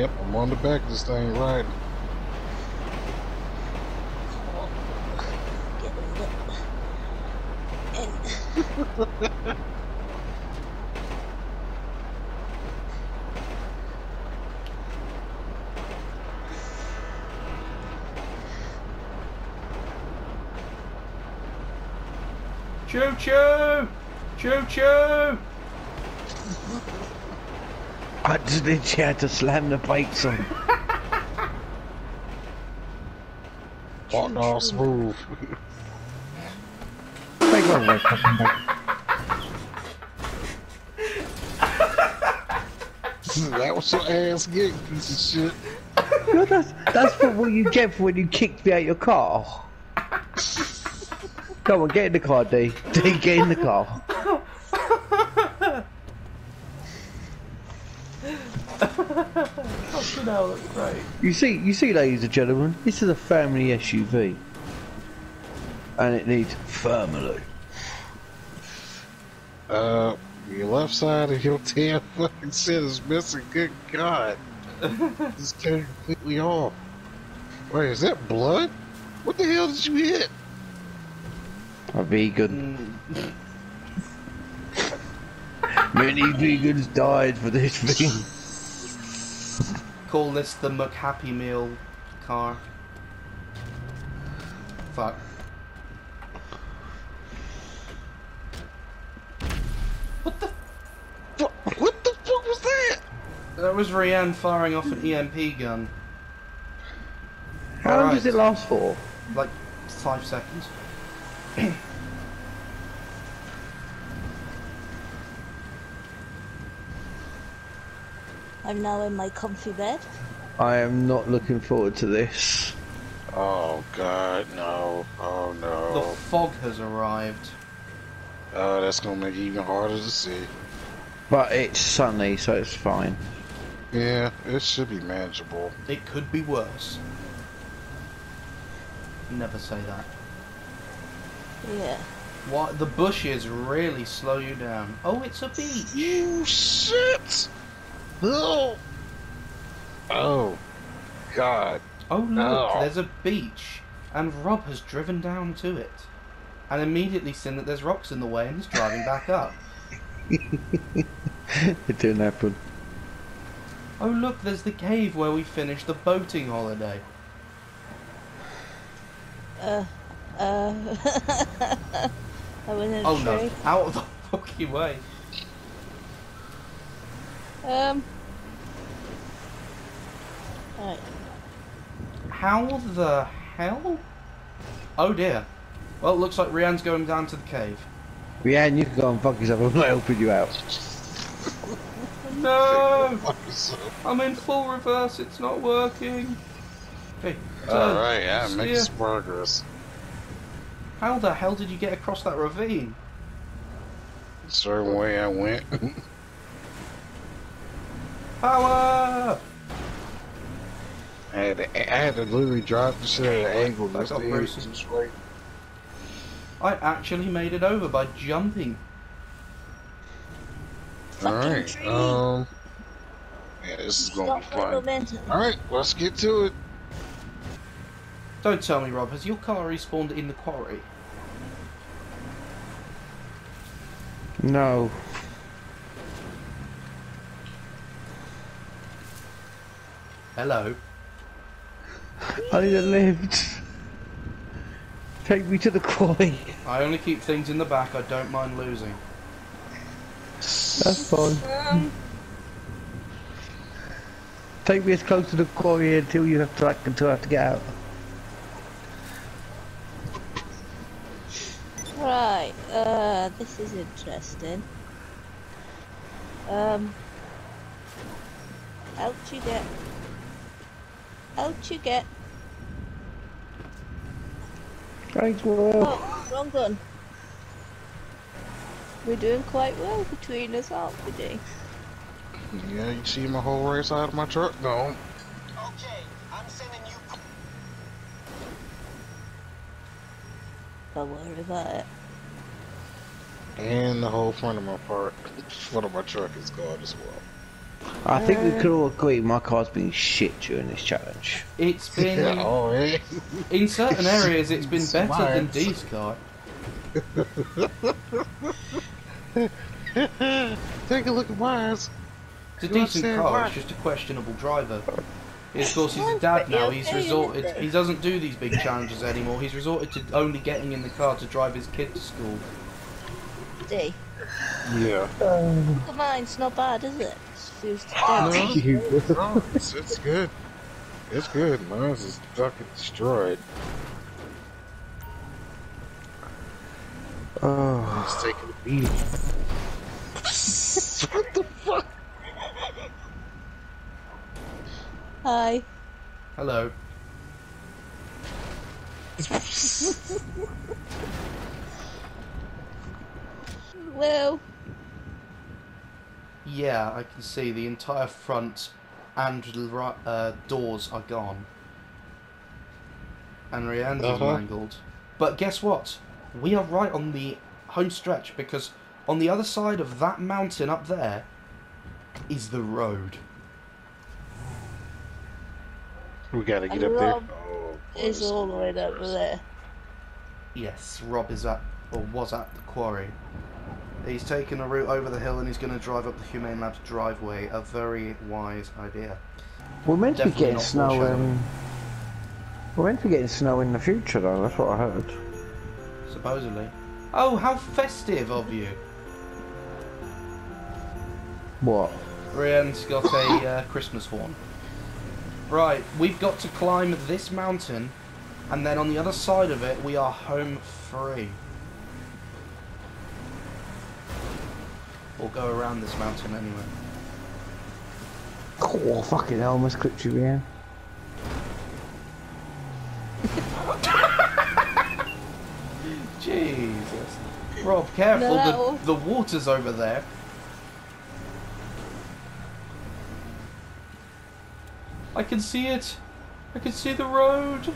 Yep, I'm on the back of this thing get Choo choo! Choo choo! I just literally had to slam the brakes on. Walked all smooth. Make one way fucking back. that was your ass getting piece of shit. No, that's, that's for what you get for when you kicked me out your car. Come on, get in the car, D. D, get in the car. Fucking hell, great. You see, you see, ladies and gentlemen, this is a family SUV, and it needs family. Uh, your left side of your damn fucking shit is missing. Good God. it's came completely off. Wait, is that blood? What the hell did you hit? A vegan. Mm, Many vegans died for this thing. Call this the McHappy Meal car. Fuck. What, the? what the fuck was that? That was Rhian firing off an EMP gun. How long does it last for? Like five seconds. I'm now in my comfy bed. I am not looking forward to this. Oh God, no. Oh no. The fog has arrived. Oh, that's gonna make it even harder to see. But it's sunny, so it's fine. Yeah, it should be manageable. It could be worse. Never say that. Yeah. What? The bushes really slow you down. Oh, it's a beach. You shit! Oh! Oh. God. Oh look, No. there's a beach, and Rob has driven down to it, and immediately seen that there's rocks in the way and is driving back up. It didn't happen. Oh look, there's the cave where we finished the boating holiday. Uh, uh. I went in a Oh tree. no, out of the fucking way. Um. Right. How the hell? Oh dear. Well, it looks like Rhian's going down to the cave. Yeah, and you can go and fuck yourself. I'm not helping you out. No! I'm in full reverse, it's not working. Okay, turn. Alright, yeah, Steer. make some progress. How the hell did you get across that ravine? Certain way I went. Power! I had to, I had to literally drop the shit at an angle. Back Just up, to Bruce. hit it straight. I actually made it over by jumping. Alright, um. Yeah, this is gonna be fun. Alright, let's get to it. Don't tell me, Rob, has your car respawned in the quarry? No. Hello? I need a lift. Take me to the quarry. I only keep things in the back, I don't mind losing. That's fine. Um, Take me as close to the quarry until you have to like, until I have to get out. right. Uh, this is interesting. Um. Out you get. Out you get. Thanks, Will. Oh, wrong gun. We're doing quite well between us, aren't we, D? Yeah, you see my whole right side of my truck gone. Okay, I'm sending you. Don't worry about it. And the whole front of my part, front of my truck is gone as well. I think we could all agree my car's been shit during this challenge. It's been, Yeah, oh, yeah. in certain areas, it's been better than Smart. D's car. Take a look at mine. It's a You decent car, why? it's just a questionable driver. Of course, he's a dad now. He's resorted. He doesn't do these big challenges anymore. He's resorted to only getting in the car to drive his kid to school. D. Yeah. Look at mine, it's not bad, is it? It's fused to. No, it's, it's good. It's good. Mine's is fucking destroyed. Oh, It's taking a beating. what the fuck? Hi. Hello. Well, Yeah, I can see the entire front and ri- uh, doors are gone. And Rhian's is Uh-huh. mangled. But guess what? We are right on the home stretch because on the other side of that mountain up there is the road. We gotta get And up there. Oh, it's all the way up there. Yes, Rob is at, or was at the quarry. He's taken a route over the hill and he's going to drive up the Humane Labs driveway. A very wise idea. we're meant to be getting snow in. We're meant to be getting snow in the future, though. That's what I heard. Supposedly. Oh, how festive of you! What? Rhian's got a uh, Christmas horn. Right, we've got to climb this mountain, and then on the other side of it, we are home free. Or go around this mountain anyway. Oh, fucking hell, almost clipped you, yeah. Jesus. Rob, careful, No. the, the water's over there. I can see it. I can see the road.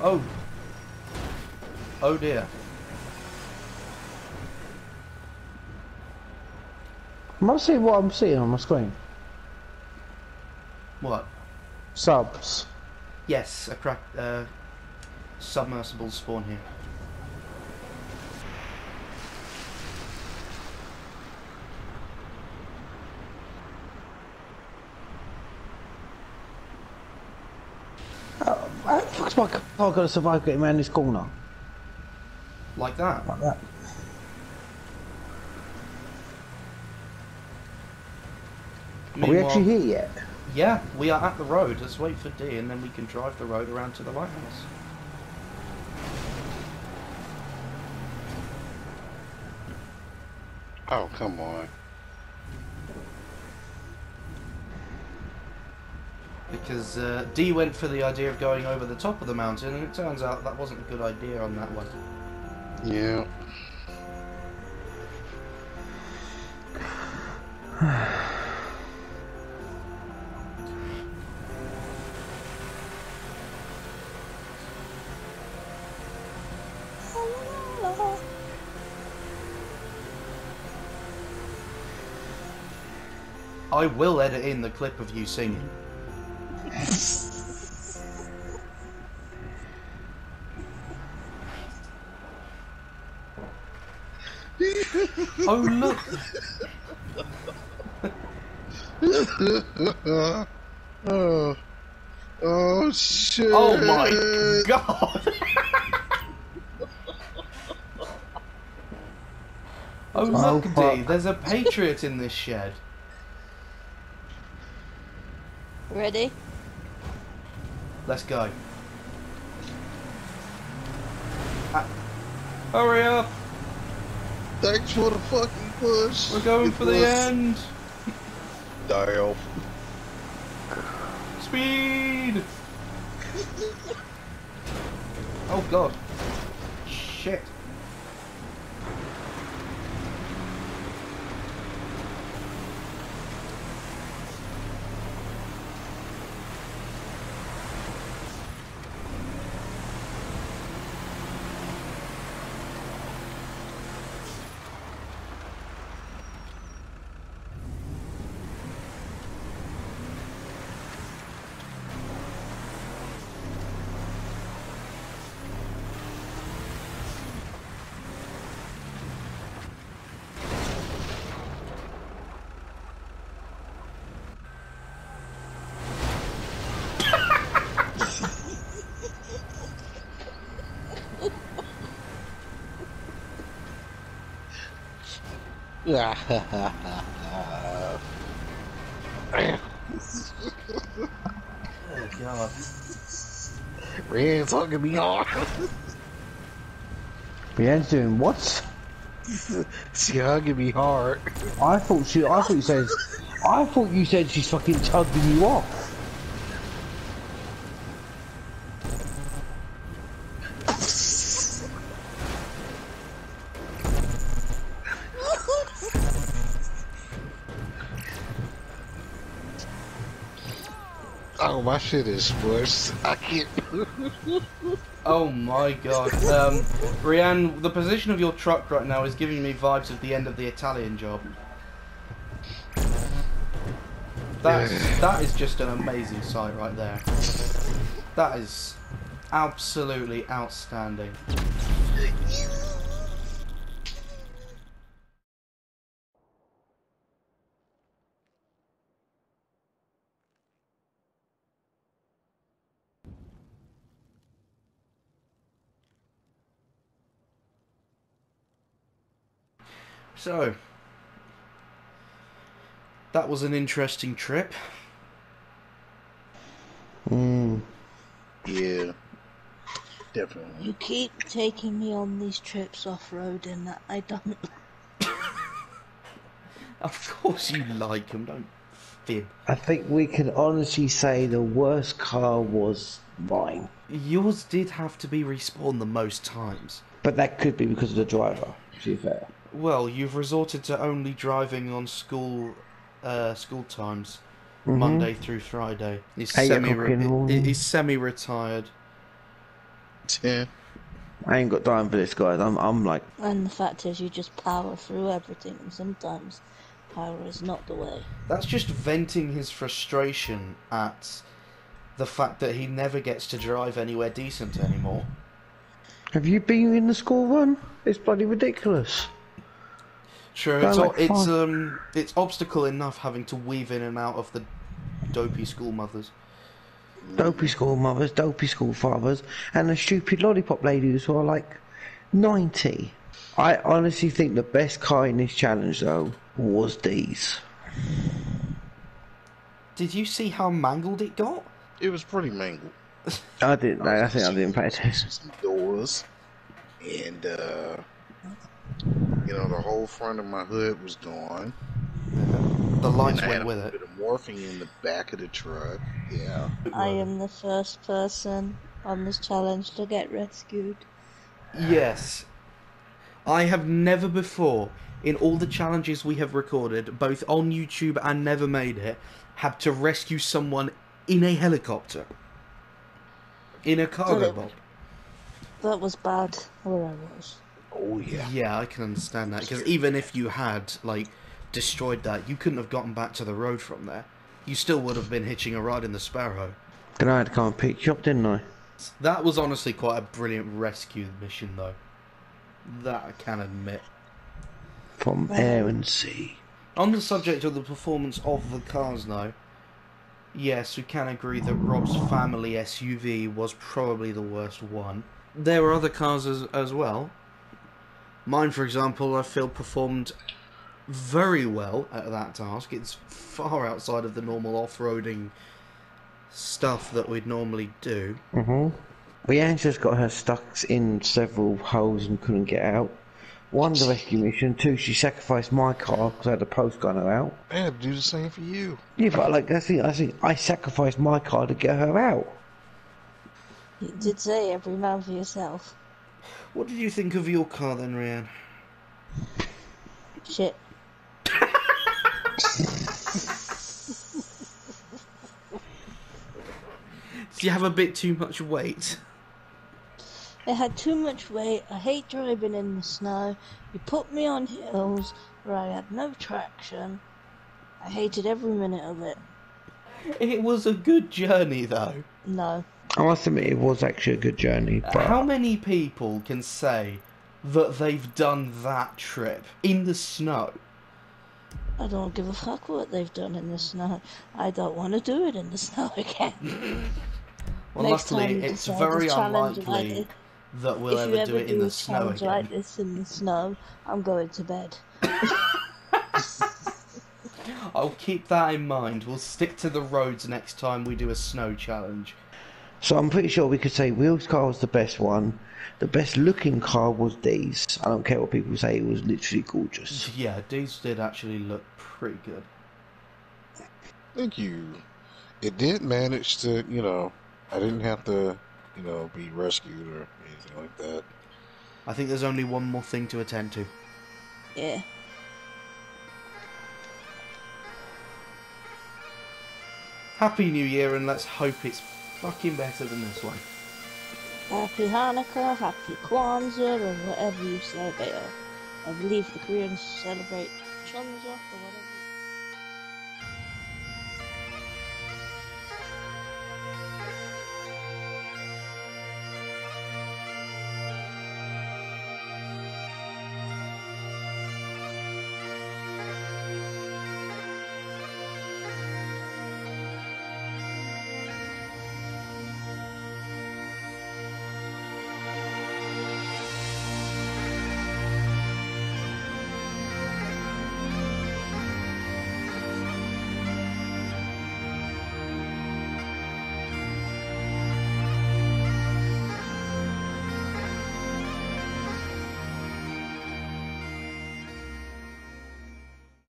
Oh. Oh dear. Am I seeing what I'm seeing on my screen? What? Subs. Yes, a crack. Uh, submersible spawn here. How the fuck's my car gonna survive getting around this corner? Like that. Like that. Meanwhile, are we actually here yet? Yeah, we are at the road. Let's wait for D and then we can drive the road around to the lighthouse. Oh, come on. Because uh, D went for the idea of going over the top of the mountain, and it turns out that wasn't a good idea on that one. Yeah. I will edit in the clip of you singing. Oh look! oh. Oh, shit. Oh my god! oh look, fuck. D, there's a patriot in this shed. Ready? Let's go. Ah, hurry up! Thanks for the fucking push. We're going It for the end! Damn. Speed! oh god. Shit. Oh god. Rhian's hugging me hard. Brienne's doing what? She hugging me hard. I thought she. I thought you said. I thought you said she's fucking tugging you off. My shit is worse. I can't. Oh my god. Um, Brianne, the position of your truck right now is giving me vibes of the end of the Italian job. That's, that is just an amazing sight right there. That is absolutely outstanding. So, that was an interesting trip. Hmm. Yeah. Definitely. You keep taking me on these trips off-road and I don't Of course you like them, don't fib. I think we can honestly say the worst car was mine, Yours did have to be respawned the most times. but that could be because of the driver. To be fair. Well, you've resorted to only driving on school uh, school times, Monday through Friday. He's Eight semi o'clock in the morning. he's semi-retired. Yeah. I ain't got time for this, guys. I'm. I'm like. And the fact is, you just power through everything, and sometimes power is not the way. That's just venting his frustration at the fact that he never gets to drive anywhere decent anymore. Have you been in the school run? It's bloody ridiculous. True, it's like it's um it's obstacle enough having to weave in and out of the dopey school mothers. Dopey school mothers, dopey school fathers, and the stupid lollipop ladies who are like 90. I honestly think the best car in this challenge, though, was these. Did you see how mangled it got? It was pretty mangled. I didn't know. I think I didn't pay attention. Some doors, and uh, you know the whole front of my hood was gone. The lights And I went had a with bit it. of morphine in the back of the truck. Yeah. I am the first person on this challenge to get rescued. Yes. I have never before, in all the challenges we have recorded, both on YouTube and Never Made It, had to rescue someone in a helicopter. In a cargo it- bob. That was bad where I was. Oh yeah. Yeah, I can understand that. Because even if you had, like, destroyed that, you couldn't have gotten back to the road from there. You still would have been hitching a ride in the Sparrow. Then I had to come and pick you up, didn't I? That was honestly quite a brilliant rescue mission, though. That I can admit. From air and sea. On the subject of the performance of the cars, though, yes, we can agree that Rob's family SUV was probably the worst one. There were other cars as, as well. Mine, for example, I feel performed very well at that task. It's far outside of the normal off-roading stuff that we'd normally do. Mm-hmm. Leanne's got her stuck in several holes and couldn't get out. One, the rescue mission. Two, she sacrificed my car because I had a post gunner out. I had to do the same for you. Yeah, but like I think I think I sacrificed my car to get her out. You did say every man for yourself. What did you think of your car then, Rhian? Shit. Did you have a bit too much weight? It had too much weight. I hate driving in the snow. You put me on hills where I had no traction. I hated every minute of it. It was a good journey, though. No. Oh, I must admit it was actually a good journey, but How many people can say that they've done that trip in the snow? I don't give a fuck what they've done in the snow. I don't want to do it in the snow again. Well, Next time luckily, you it's very to challenge like unlikely that we'll if ever do ever it in do the a snow challenge again. like this in the snow, I'm going to bed. I'll keep that in mind. We'll stick to the roads next time we do a snow challenge. So I'm pretty sure we could say Will's car was the best one. The best looking car was D's. I don't care what people say; it was literally gorgeous. Yeah, these did actually look pretty good. Thank you. It did manage to, you know, I didn't have to, you know, be rescued or anything like that. I think there's only one more thing to attend to. Yeah. Happy New Year, and let's hope it's fucking better than this one. Happy Hanukkah, Happy Kwanzaa, or whatever you celebrate. I believe the Koreans celebrate Chunzah or whatever.